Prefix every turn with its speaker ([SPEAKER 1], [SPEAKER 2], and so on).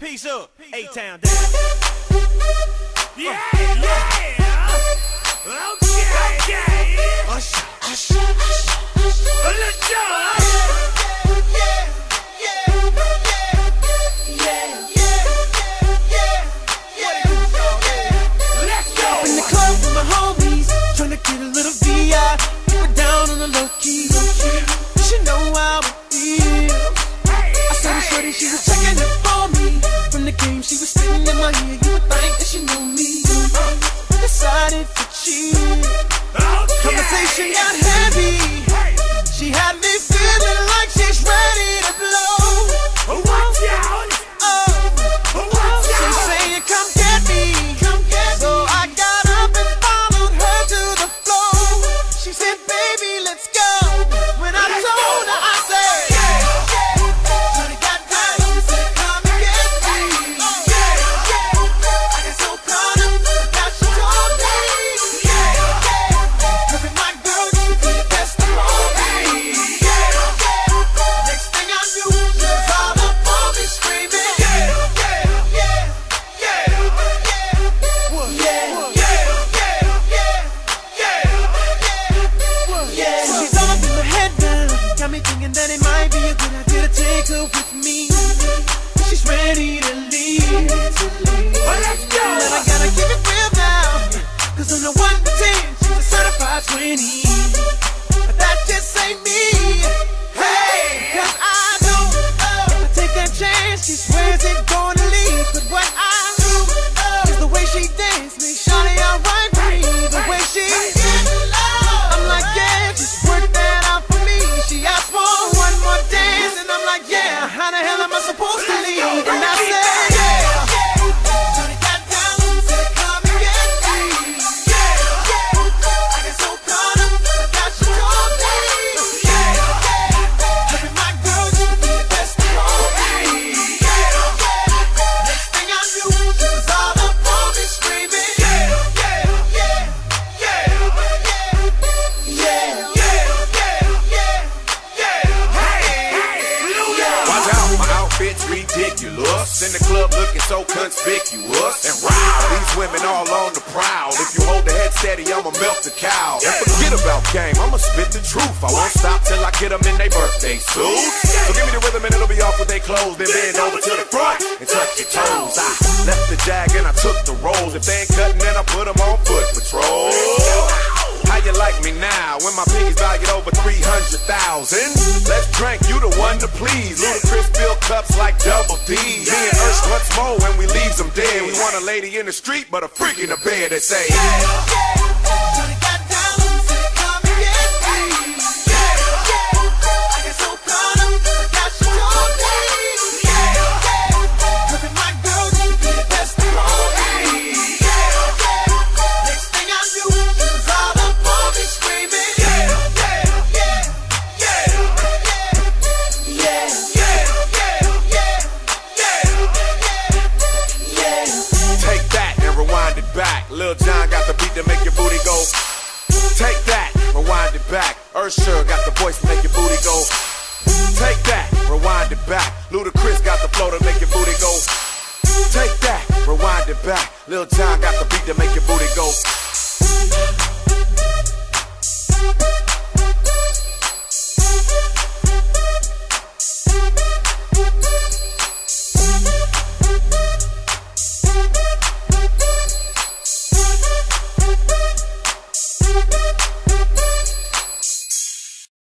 [SPEAKER 1] Peace up, A-Town down.
[SPEAKER 2] Yeah, yeah. Okay, okay.
[SPEAKER 1] Sitting in my ear. You think that she knew me. Decided to cheat. Conversation got heavy. That it might be a good idea to take her with me. She's ready to leave.
[SPEAKER 2] Well, let's go.
[SPEAKER 1] But I gotta keep it real
[SPEAKER 3] outfit's ridiculous. In the club looking so conspicuous. And wow, these women all on the prowl. If you hold the head steady, I'ma melt the cow. And forget about game, I'ma spit the truth. I won't stop till I get them in their birthday suits. So give me the rhythm and it'll be off with their clothes. Then bend over to the front and touch your toes. I left the jag and I took the rolls. If they ain't cutting, then I put them on foot patrol. How you like me now when my piggy's over 300,000? Let's drink, you the one to please. Ludacris fill cups like double D. Me and Ush once more when we leaves them dead. We want a lady in the street, but a freak in the bed that say,
[SPEAKER 1] Shawty
[SPEAKER 3] Lil Jon got the beat to make your booty go. Take that, rewind it back. Usher got the voice to make your booty go. Take that, rewind it back. Ludacris got the flow to make your booty go. Take that, rewind it back. Lil Jon got the beat to make your booty go.